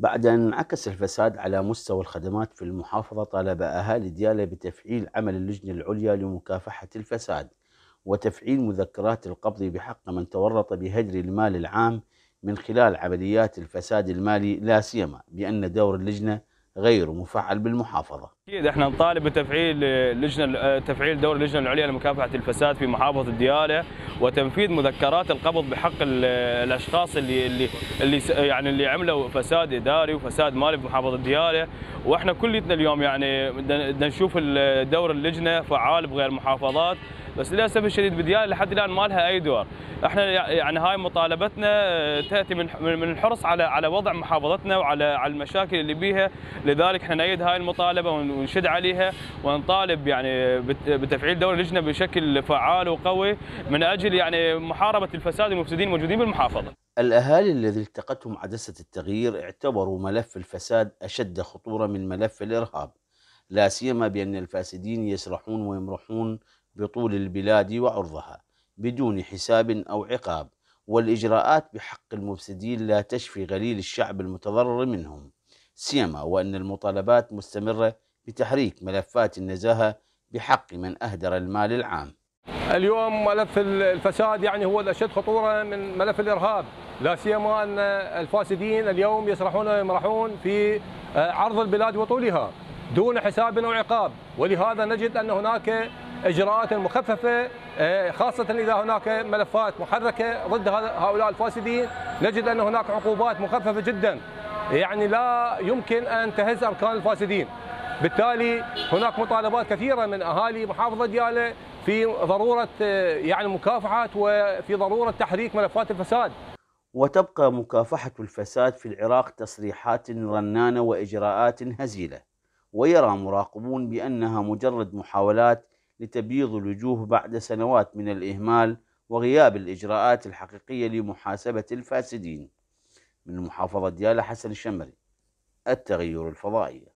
بعد أن انعكس الفساد على مستوى الخدمات في المحافظة طالب أهالي ديالى بتفعيل عمل اللجنة العليا لمكافحة الفساد وتفعيل مذكرات القبض بحق من تورط بهدر المال العام من خلال عمليات الفساد المالي لا سيما بأن دور اللجنة غير مفعل بالمحافظة. أكيد إحنا نطالب بتفعيل لجنة تفعيل دور اللجنة العليا لمكافحة الفساد في محافظة دياله وتنفيذ مذكرات القبض بحق الأشخاص اللي اللي اللي يعني اللي عملوا فساد إداري وفساد مالي في محافظة دياله وإحنا كليتنا اليوم يعني بدنا نشوف دور اللجنة فعال بغير محافظات. بس للاسف الشديد بدياله لحد الآن ما لها أي دور إحنا يعني هاي مطالبتنا تأتي من من الحرص على على وضع محافظتنا وعلى على المشاكل اللي بيها. لذلك إحنا نأيد هاي المطالبة ونشد عليها ونطالب يعني بتفعيل دور اللجنة بشكل فعال وقوي من أجل يعني محاربة الفساد والمفسدين الموجودين بالمحافظة. الأهالي الذي التقتهم عدسة التغيير اعتبروا ملف الفساد أشد خطورة من ملف الإرهاب. لا سيما بأن الفاسدين يسرحون ويمرحون بطول البلاد وعرضها بدون حساب أو عقاب والإجراءات بحق المفسدين لا تشفي غليل الشعب المتضرر منهم. سيما وأن المطالبات مستمرة بتحريك ملفات النزاهة بحق من أهدر المال العام. اليوم ملف الفساد يعني هو الأشد خطورة من ملف الإرهاب، لا سيما أن الفاسدين اليوم يسرحون ويمرحون في عرض البلاد وطولها دون حساب أو عقاب، ولهذا نجد أن هناك إجراءات مخففة خاصة إذا هناك ملفات محركة ضد هؤلاء الفاسدين، نجد أن هناك عقوبات مخففة جدا يعني لا يمكن أن تهز أركان الفاسدين. بالتالي هناك مطالبات كثيرة من أهالي محافظة ديالة في ضرورة يعني مكافحة وفي ضرورة تحريك ملفات الفساد. وتبقى مكافحة الفساد في العراق تصريحات رنانة وإجراءات هزيلة ويرى مراقبون بأنها مجرد محاولات لتبييض الوجوه بعد سنوات من الإهمال وغياب الإجراءات الحقيقية لمحاسبة الفاسدين. من محافظه دياله حسن الشمري التغير الفضائي